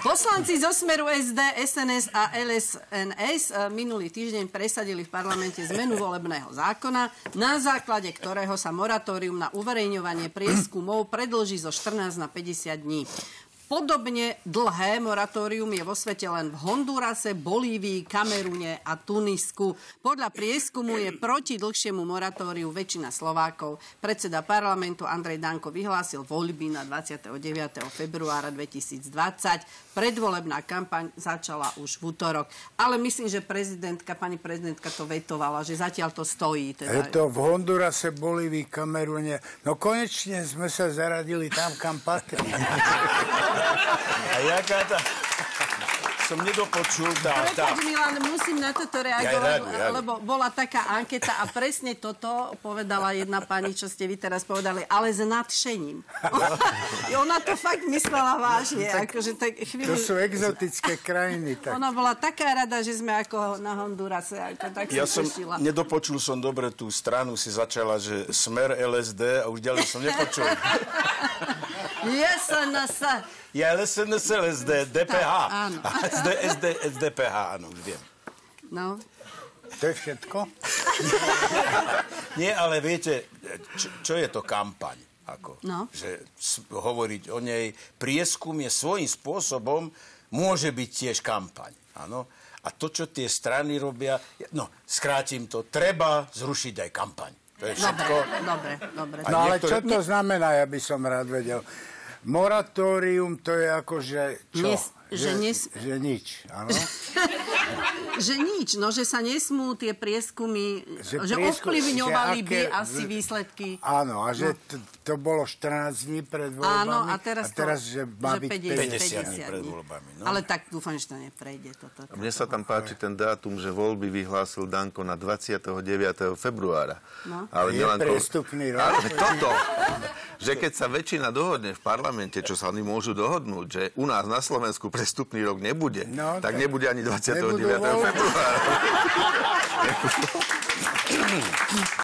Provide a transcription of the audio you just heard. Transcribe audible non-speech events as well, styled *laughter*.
Poslanci zo Smeru SD, SNS a LSNS eh, minulý týždeň presadili v parlamente zmenu volebného zákona, na základe ktorého sa moratórium na uverejňovanie prieskumov predlží zo 14 na 50 dní. Podobne dlhé moratórium je vo svete len v Hondurase, Bolívii, Kamerune a Tunisku. Podľa prieskumu je proti dlhšiemu moratóriu väčšina Slovákov. Predseda parlamentu Andrej Danko vyhlásil voľby na 29. februára 2020. Predvolebná kampaň začala už v útorok. Ale myslím, že prezidentka, pani prezidentka to vetovala, že zatiaľ to stojí. Teda. Je to v Hondurase, Bolívii, Kamerune. No konečne sme sa zaradili tam, kam patrí. *laughs* A jaká tá... Som nedopočul tá... tá... Milan, musím na toto reagovať, ja, lebo bola taká anketa a presne toto povedala jedna pani, čo ste vy teraz povedali, ale s nadšením. *laughs* Ona to fakt myslela vážne. Tak, akože tak chvíli... To sú exotické krajiny. Tak. Ona bola taká rada, že sme ako na Hondurase. Ako tak ja som tešila. nedopočul som dobre tú stranu, si začala, že smer LSD a už ďalej som nepočul. *laughs* SNS. Ja SNS, LSD, DPH. Áno. SD, SD, SDPH, áno, viem. No. To je všetko? Nie, ale viete, čo, čo je to kampaň? Ako, no. Že hovoriť o nej, prieskum je svojím spôsobom, môže byť tiež kampaň. Áno? A to, čo tie strany robia, no, skrátim to, treba zrušiť aj kampaň. To je všetko. Dobre, dobre. No ale čo to znamená, ja by som rád vedel. Moratórium to je ako, že čo? Nes, že, že, nes... že nič, áno? *laughs* že nič, no, že sa nesmú tie prieskumy, že, že prieskum, ovplyvňovali že aké, by asi výsledky. Áno, a že no. to, to bolo 14 dní pred voľbami. Áno, a teraz, a teraz to, že má že byť 50, 50 dní pred voľbami. No. Ale tak dúfam, že to neprejde. Toto, toto. Mne sa tam páči ten dátum, že voľby vyhlásil Danko na 29. februára. No. Ale je prestupný rok. Ale toto, že keď sa väčšina dohodne v parlamente, čo sa oni môžu dohodnúť, že u nás na Slovensku prestupný rok nebude, no, tak, tak nebude ani 29. februára. *laughs*